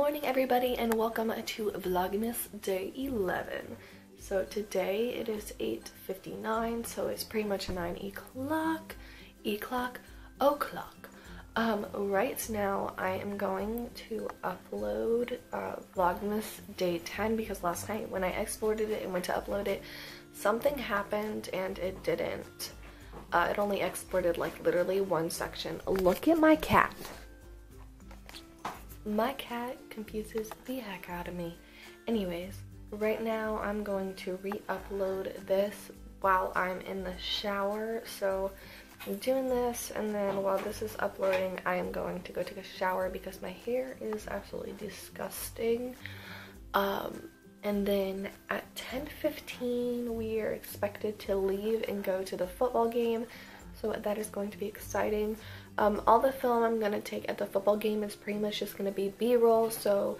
morning everybody and welcome to Vlogmas day 11. So today it is 8.59 so it's pretty much 9 o'clock, o'clock, o'clock. Um, right now I am going to upload uh, Vlogmas day 10 because last night when I exported it and went to upload it something happened and it didn't. Uh, it only exported like literally one section. Look at my cat. My cat confuses the heck out of me. Anyways, right now I'm going to re-upload this while I'm in the shower. So I'm doing this and then while this is uploading I am going to go take a shower because my hair is absolutely disgusting. Um, and then at 10.15 we are expected to leave and go to the football game. So that is going to be exciting. Um, all the film I'm going to take at the football game is pretty much just going to be b-roll. So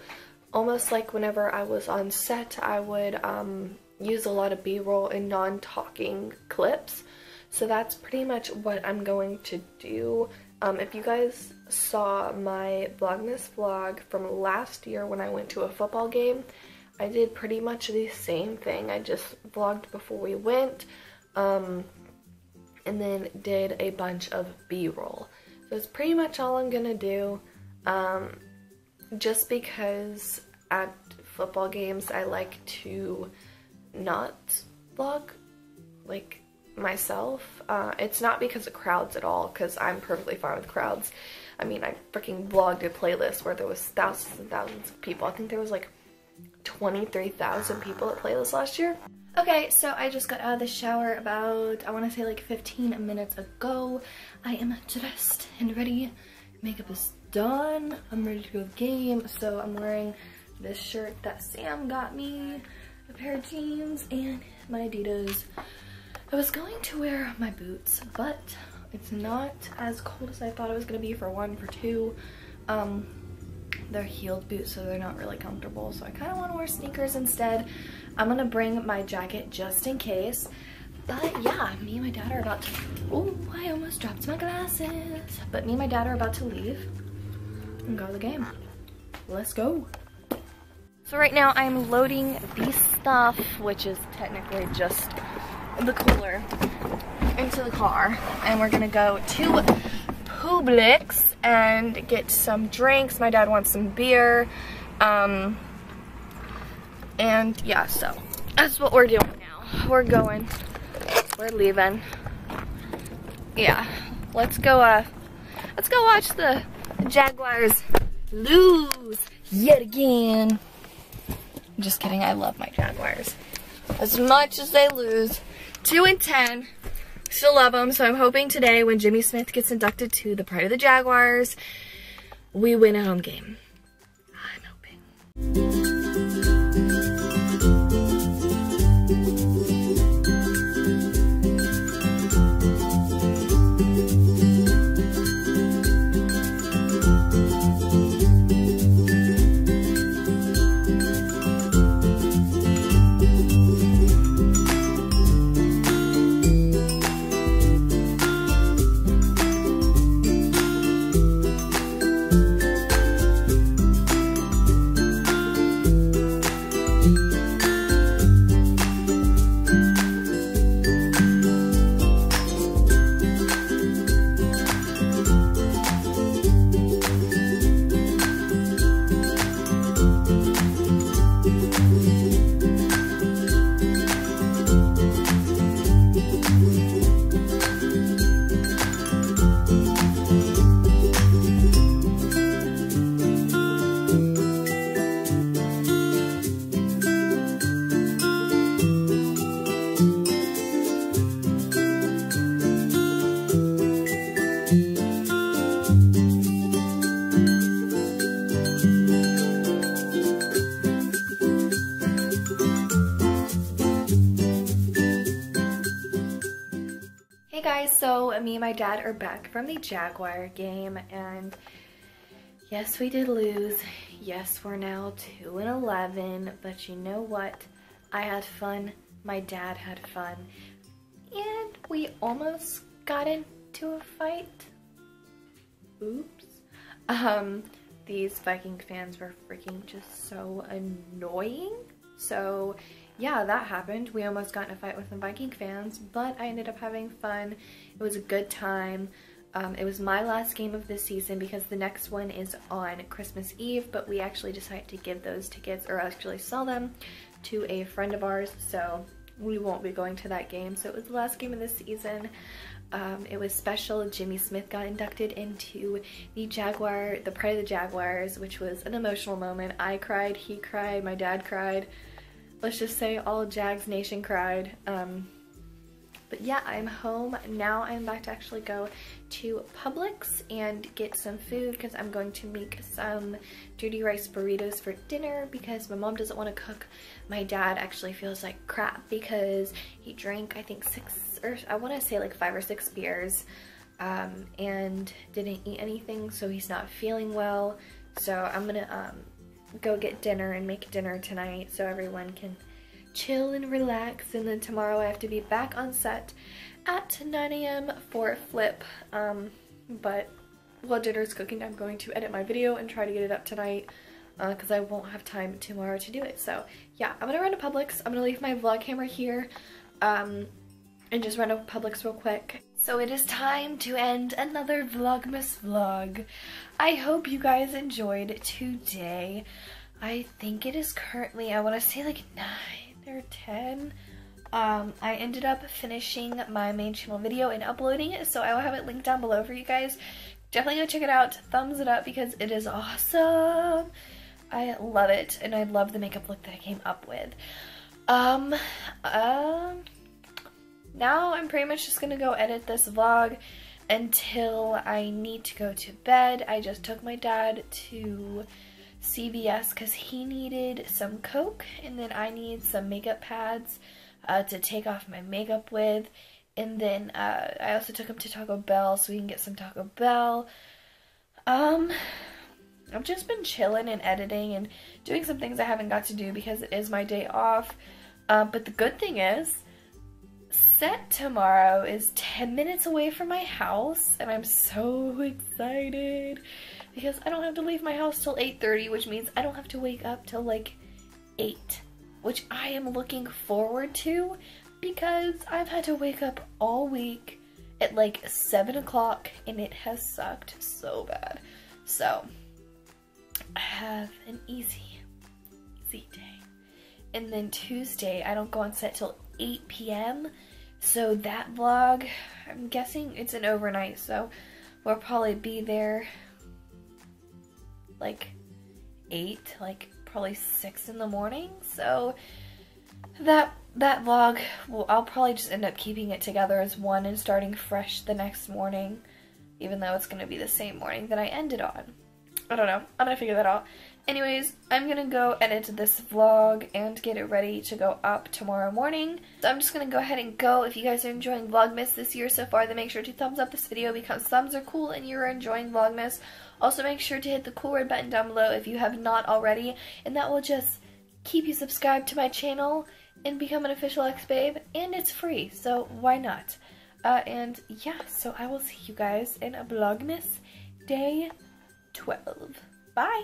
almost like whenever I was on set, I would um, use a lot of b-roll and non-talking clips. So that's pretty much what I'm going to do. Um, if you guys saw my Vlogmas vlog from last year when I went to a football game, I did pretty much the same thing. I just vlogged before we went um, and then did a bunch of b-roll. It's pretty much all I'm gonna do. Um, just because at football games I like to not vlog like myself. Uh, it's not because of crowds at all because I'm perfectly fine with crowds. I mean I freaking vlogged a playlist where there was thousands and thousands of people. I think there was like 23,000 people at playlist last year. Okay, so I just got out of the shower about, I want to say like 15 minutes ago. I am dressed and ready. Makeup is done. I'm ready to go to the game. So I'm wearing this shirt that Sam got me, a pair of jeans, and my Adidas. I was going to wear my boots, but it's not as cold as I thought it was going to be for one, for two. Um, they're heeled boots, so they're not really comfortable. So I kind of want to wear sneakers instead. I'm gonna bring my jacket just in case. But yeah, me and my dad are about to, oh, I almost dropped my glasses. But me and my dad are about to leave and go to the game. Let's go. So right now I'm loading the stuff, which is technically just the cooler, into the car. And we're gonna go to Publix and get some drinks. My dad wants some beer. Um, and yeah, so that's what we're doing now. We're going. We're leaving. Yeah. Let's go uh let's go watch the Jaguars lose yet again. I'm just kidding, I love my Jaguars. As much as they lose. 2 and 10. Still love them, so I'm hoping today when Jimmy Smith gets inducted to the Pride of the Jaguars, we win a home game. Ah, I'm hoping. Guys, so me and my dad are back from the Jaguar game and yes, we did lose. Yes, we're now 2 and 11, but you know what? I had fun. My dad had fun. And we almost got into a fight. Oops. Um, these Viking fans were freaking just so annoying. So yeah, that happened. We almost got in a fight with some Viking fans, but I ended up having fun. It was a good time. Um, it was my last game of this season because the next one is on Christmas Eve, but we actually decided to give those tickets, or actually sell them, to a friend of ours, so we won't be going to that game. So it was the last game of the season. Um, it was special. Jimmy Smith got inducted into the Jaguar, the Pride of the Jaguars, which was an emotional moment. I cried, he cried, my dad cried. Let's just say all Jags Nation cried. Um, but yeah, I'm home. Now I'm about to actually go to Publix and get some food because I'm going to make some dirty rice burritos for dinner because my mom doesn't want to cook. My dad actually feels like crap because he drank, I think, six or I want to say like five or six beers um, and didn't eat anything, so he's not feeling well. So I'm gonna um, go get dinner and make dinner tonight so everyone can chill and relax. And then tomorrow I have to be back on set at 9 a.m. for Flip. Um, but while dinner's cooking I'm going to edit my video and try to get it up tonight because uh, I won't have time tomorrow to do it. So yeah I'm gonna run to Publix. I'm gonna leave my vlog camera here um, and just run to Publix real quick so it is time to end another Vlogmas vlog. I hope you guys enjoyed today. I think it is currently, I want to say like 9 or 10. Um, I ended up finishing my main channel video and uploading it, so I will have it linked down below for you guys. Definitely go check it out. Thumbs it up because it is awesome. I love it, and I love the makeup look that I came up with. Um, um, now I'm pretty much just gonna go edit this vlog until I need to go to bed. I just took my dad to CVS because he needed some Coke and then I need some makeup pads uh, to take off my makeup with. And then uh, I also took him to Taco Bell so we can get some Taco Bell. Um, I've just been chilling and editing and doing some things I haven't got to do because it is my day off. Um, but the good thing is, set tomorrow is 10 minutes away from my house and I'm so excited because I don't have to leave my house till 8.30, which means I don't have to wake up till like 8, which I am looking forward to because I've had to wake up all week at like 7 o'clock and it has sucked so bad. So, I have an easy, easy day. And then Tuesday, I don't go on set till 8 p.m. So that vlog, I'm guessing it's an overnight, so we'll probably be there like 8, like probably 6 in the morning. So that that vlog, well, I'll probably just end up keeping it together as one and starting fresh the next morning, even though it's going to be the same morning that I ended on. I don't know. I'm to figure that out. Anyways, I'm gonna go edit this vlog and get it ready to go up tomorrow morning. So I'm just gonna go ahead and go. If you guys are enjoying Vlogmas this year so far, then make sure to thumbs up this video because thumbs are cool and you're enjoying Vlogmas. Also make sure to hit the cool red button down below if you have not already, and that will just keep you subscribed to my channel and become an official Lexbabe, and it's free, so why not? Uh, and yeah, so I will see you guys in a Vlogmas Day 12. Bye!